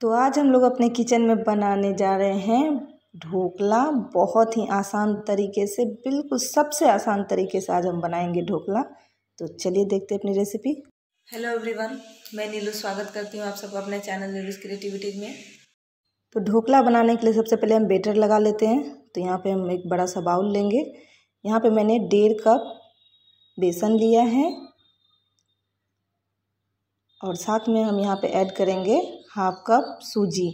तो आज हम लोग अपने किचन में बनाने जा रहे हैं ढोकला। बहुत ही आसान तरीके से बिल्कुल सबसे आसान तरीके से आज हम बनाएँगे ढोकला। तो चलिए देखते हैं अपनी रेसिपी हेलो एवरीवन मैं नीलू स्वागत करती हूँ आप सबको अपने चैनल नीलूज क्रिएटिविटी में। तो ढोकला बनाने के लिए सबसे पहले हम बेटर लगा लेते हैं। तो यहाँ पे हम एक बड़ा सा बाउल लेंगे। यहाँ पे मैंने डेढ़ कप बेसन लिया है। और साथ में हम यहाँ पे ऐड करेंगे हाफ़ कप सूजी।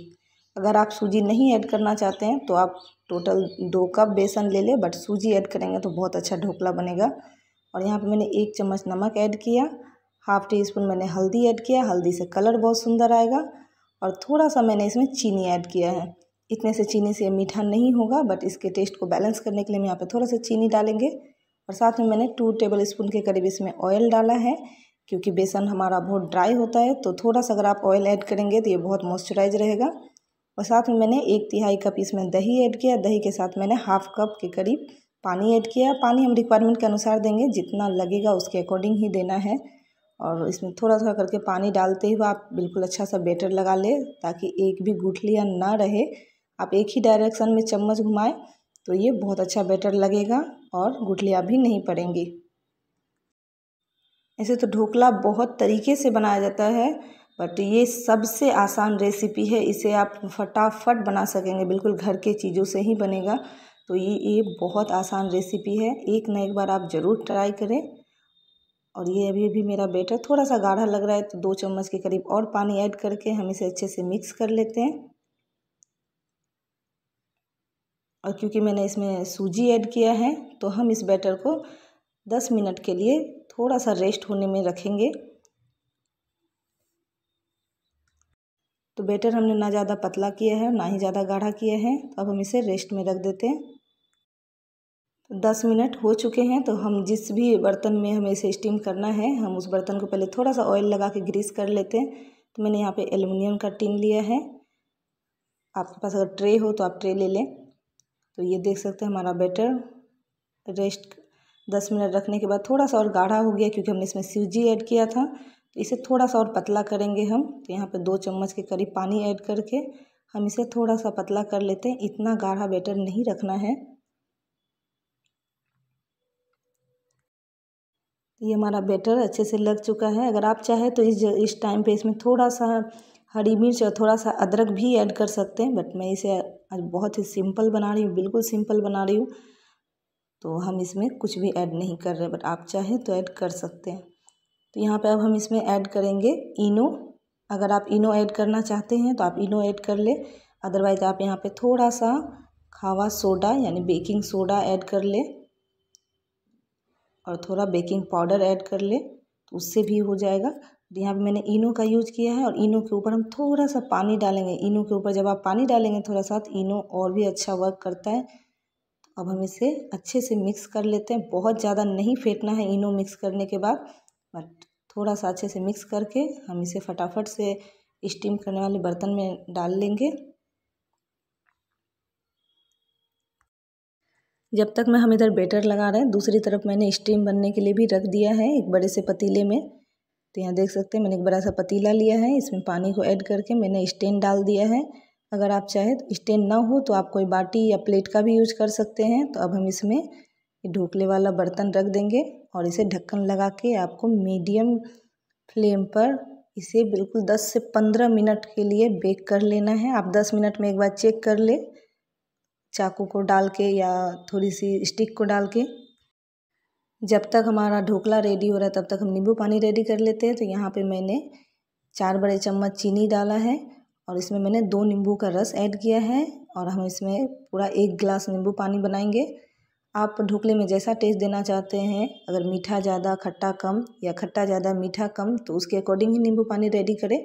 अगर आप सूजी नहीं ऐड करना चाहते हैं तो आप टोटल दो कप बेसन ले लें, बट सूजी ऐड करेंगे तो बहुत अच्छा ढोकला बनेगा। और यहाँ पे मैंने एक चम्मच नमक ऐड किया, हाफ़ टी स्पून मैंने हल्दी ऐड किया, हल्दी से कलर बहुत सुंदर आएगा। और थोड़ा सा मैंने इसमें चीनी ऐड किया है। इतने से चीनी से मीठा नहीं होगा, बट इसके टेस्ट को बैलेंस करने के लिए हम यहाँ पर थोड़ा सा चीनी डालेंगे। और साथ में मैंने टू टेबल स्पून के करीब इसमें ऑयल डाला है। क्योंकि बेसन हमारा बहुत ड्राई होता है तो थोड़ा सा अगर आप ऑयल ऐड करेंगे तो ये बहुत मॉइस्चराइज रहेगा। और साथ में मैंने एक तिहाई कप इसमें दही ऐड किया। दही के साथ मैंने हाफ़ कप के करीब पानी ऐड किया। पानी हम रिक्वायरमेंट के अनुसार देंगे, जितना लगेगा उसके अकॉर्डिंग ही देना है। और इसमें थोड़ा थोड़ा करके पानी डालते हुए आप बिल्कुल अच्छा सा बेटर लगा ले, ताकि एक भी गुठलियाँ ना रहे। आप एक ही डायरेक्शन में चम्मच घुमाएँ तो ये बहुत अच्छा बेटर लगेगा और गुठलियाँ भी नहीं पड़ेंगी। ऐसे तो ढोकला बहुत तरीके से बनाया जाता है बट ये सबसे आसान रेसिपी है, इसे आप फटाफट बना सकेंगे, बिल्कुल घर के चीज़ों से ही बनेगा। तो ये ये बहुत आसान रेसिपी है, एक न एक बार आप ज़रूर ट्राई करें। और ये अभी भी मेरा बेटर थोड़ा सा गाढ़ा लग रहा है तो दो चम्मच के करीब और पानी ऐड करके हम इसे अच्छे से मिक्स कर लेते हैं। और क्योंकि मैंने इसमें सूजी ऐड किया है तो हम इस बैटर को दस मिनट के लिए थोड़ा सा रेस्ट होने में रखेंगे। तो बेटर हमने ना ज़्यादा पतला किया है, ना ही ज़्यादा गाढ़ा किया है तो अब हम इसे रेस्ट में रख देते हैं। तो दस मिनट हो चुके हैं तो हम जिस भी बर्तन में हमें इसे स्टीम करना है, हम उस बर्तन को पहले थोड़ा सा ऑयल लगा के ग्रीस कर लेते हैं। तो मैंने यहाँ पे एलुमिनियम का टिन लिया है। आपके पास अगर ट्रे हो तो आप ट्रे ले लें। तो ये देख सकते हैं हमारा बेटर रेस्ट दस मिनट रखने के बाद थोड़ा सा और गाढ़ा हो गया क्योंकि हमने इसमें सूजी ऐड किया था। तो इसे थोड़ा सा और पतला करेंगे हम। तो यहाँ पे दो चम्मच के करीब पानी ऐड करके हम इसे थोड़ा सा पतला कर लेते हैं। इतना गाढ़ा बैटर नहीं रखना है। ये हमारा बैटर अच्छे से लग चुका है। अगर आप चाहें तो इस इस टाइम पे इसमें थोड़ा सा हरी मिर्च और थोड़ा सा अदरक भी ऐड कर सकते हैं। बट मैं इसे आज बहुत ही सिंपल बना रही हूँ, बिल्कुल सिंपल बना रही हूँ। तो हम इसमें कुछ भी ऐड नहीं कर रहे बट आप चाहें तो ऐड कर सकते हैं। तो यहाँ पे अब हम इसमें ऐड करेंगे इनो। अगर आप इनो ऐड करना चाहते हैं तो आप इनो ऐड कर ले। अदरवाइज़ आप यहाँ पे थोड़ा सा खावा सोडा, यानी बेकिंग सोडा ऐड कर ले। और थोड़ा बेकिंग पाउडर ऐड कर ले तो उससे भी हो जाएगा। तो यहाँ पे मैंने इनो का यूज़ किया है, और इनो के ऊपर हम थोड़ा सा पानी डालेंगे। इनो के ऊपर जब आप पानी डालेंगे, थोड़ा सा इनो और भी अच्छा वर्क करता है। अब हम इसे अच्छे से मिक्स कर लेते हैं। बहुत ज़्यादा नहीं फेंटना है इनो मिक्स करने के बाद बट थोड़ा सा अच्छे से मिक्स करके हम इसे फटाफट से स्टीम करने वाले बर्तन में डाल लेंगे। जब तक मैं हम इधर बेटर लगा रहे हैं, दूसरी तरफ़ मैंने स्टीम बनने के लिए भी रख दिया है एक बड़े से पतीले में। तो यहाँ देख सकते हैं मैंने एक बड़ा सा पतीला लिया है, इसमें पानी को ऐड करके मैंने स्टेन डाल दिया है। अगर आप चाहें तो स्टेन ना हो तो आप कोई बाटी या प्लेट का भी यूज़ कर सकते हैं। तो अब हम इसमें ढोकले वाला बर्तन रख देंगे और इसे ढक्कन लगा के आपको मीडियम फ्लेम पर इसे बिल्कुल 10 से 15 मिनट के लिए बेक कर लेना है। आप 10 मिनट में एक बार चेक कर ले। चाकू को डाल के या थोड़ी सी स्टिक को डाल के। जब तक हमारा ढोकला रेडी हो रहा है तब तक हम नींबू पानी रेडी कर लेते हैं। तो यहाँ पे मैंने चार बड़े चम्मच चीनी डाला है। और इसमें मैंने दो नींबू का रस ऐड किया है और हम इसमें पूरा एक गिलास नींबू पानी बनाएँगे। आप ढोकले में जैसा टेस्ट देना चाहते हैं, अगर मीठा ज़्यादा, खट्टा कम या खट्टा ज़्यादा, मीठा कम तो उसके अकॉर्डिंग ही नींबू पानी रेडी करें।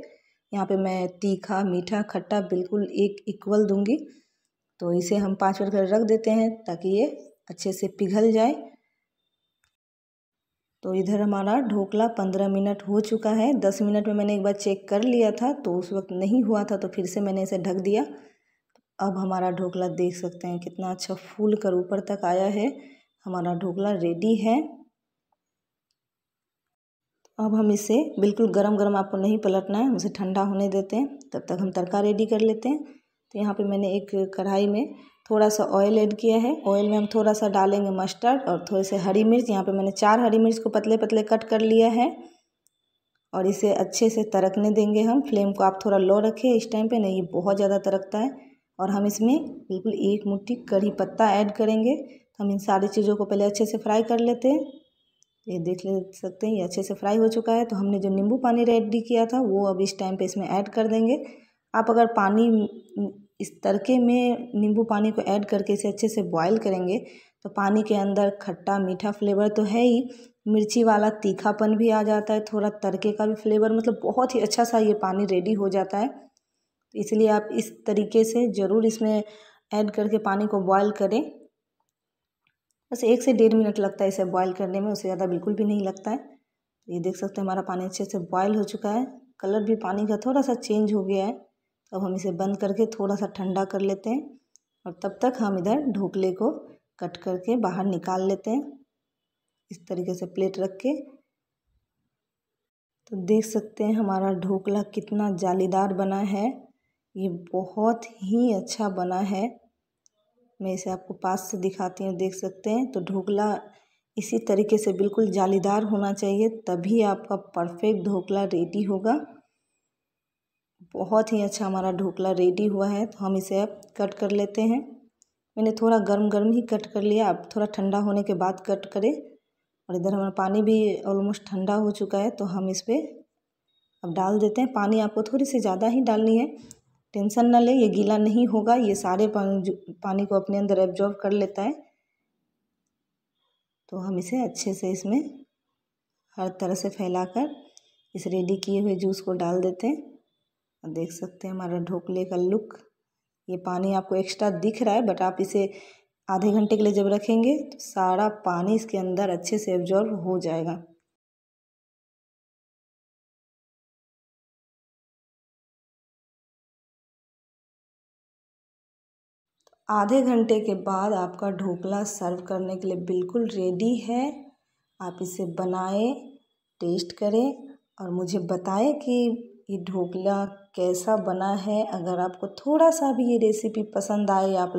यहाँ पे मैं तीखा, मीठा, खट्टा बिल्कुल एक इक्वल दूँगी। तो इसे हम पाँच मिनट रख देते हैं ताकि ये अच्छे से पिघल जाए। तो इधर हमारा ढोकला पंद्रह मिनट हो चुका है। दस मिनट में मैंने एक बार चेक कर लिया था तो उस वक्त नहीं हुआ था तो फिर से मैंने इसे ढक दिया। अब हमारा ढोकला देख सकते हैं कितना अच्छा फूल कर ऊपर तक आया है। हमारा ढोकला रेडी है। अब हम इसे बिल्कुल गरम गरम आपको नहीं पलटना है उसे ठंडा होने देते हैं। तब तक हम तड़का रेडी कर लेते हैं। तो यहाँ पे मैंने एक कढ़ाई में थोड़ा सा ऑयल ऐड किया है। ऑयल में हम थोड़ा सा डालेंगे मस्टर्ड और थोड़े से हरी मिर्च। यहाँ पे मैंने चार हरी मिर्च को पतले पतले कट कर लिया है और इसे अच्छे से तरकने देंगे हम। फ्लेम को आप थोड़ा लो रखें इस टाइम पे नहीं, ये बहुत ज़्यादा तरकता है और हम इसमें बिल्कुल एक मुट्ठी कढ़ी पत्ता ऐड करेंगे। हम इन सारी चीज़ों को पहले अच्छे से फ्राई कर लेते हैं। ये देख ले सकते हैं, ये अच्छे से फ्राई हो चुका है। तो हमने जो नींबू पानी रेडी किया था, वो अब इस टाइम पे इसमें ऐड कर देंगे। आप अगर पानी इस तड़के में नींबू पानी को ऐड करके इसे अच्छे से बॉयल करेंगे। तो पानी के अंदर खट्टा मीठा फ्लेवर तो है ही। मिर्ची वाला तीखापन भी आ जाता है। थोड़ा तड़के का भी फ्लेवर मतलब बहुत ही अच्छा सा ये पानी रेडी हो जाता है। तो इसलिए आप इस तरीके से ज़रूर इसमें ऐड करके पानी को बॉयल करें। बस एक से डेढ़ मिनट लगता है इसे बॉयल करने में उससे ज़्यादा बिल्कुल भी नहीं लगता है। ये देख सकते हैं हमारा पानी अच्छे से बॉयल हो चुका है। कलर भी पानी का थोड़ा सा चेंज हो गया है। अब हम इसे बंद करके थोड़ा सा ठंडा कर लेते हैं और तब तक हम इधर ढोकले को कट करके बाहर निकाल लेते हैं। इस तरीके से प्लेट रख के। तो देख सकते हैं हमारा ढोकला कितना जालीदार बना है। ये बहुत ही अच्छा बना है। मैं इसे आपको पास से दिखाती हूँ, देख सकते हैं। तो ढोकला इसी तरीके से बिल्कुल जालीदार होना चाहिए, तभी आपका परफेक्ट ढोकला रेडी होगा। बहुत ही अच्छा हमारा ढोकला रेडी हुआ है तो हम इसे अब कट कर लेते हैं। मैंने थोड़ा गर्म गर्म ही कट कर लिया, अब थोड़ा ठंडा होने के बाद कट करें। और इधर हमारा पानी भी ऑलमोस्ट ठंडा हो चुका है तो हम इस पर अब डाल देते हैं। पानी आपको थोड़ी सी ज़्यादा ही डालनी है। टेंशन ना ले, ये गीला नहीं होगा, ये सारे पानी पानी को अपने अंदर एब्जॉर्व कर लेता है। तो हम इसे अच्छे से इसमें हर तरह से फैलाकर इस रेडी किए हुए जूस को डाल देते हैं। देख सकते हैं हमारा ढोकले का लुक ये पानी आपको एक्स्ट्रा दिख रहा है बट आप इसे आधे घंटे के लिए जब रखेंगे तो सारा पानी इसके अंदर अच्छे से एब्जॉर्व हो जाएगा। आधे घंटे के बाद आपका ढोकला सर्व करने के लिए बिल्कुल रेडी है। आप इसे बनाएँ टेस्ट करें और मुझे बताएँ कि ये ढोकला कैसा बना है? अगर आपको थोड़ा सा भी ये रेसिपी पसंद आए, आप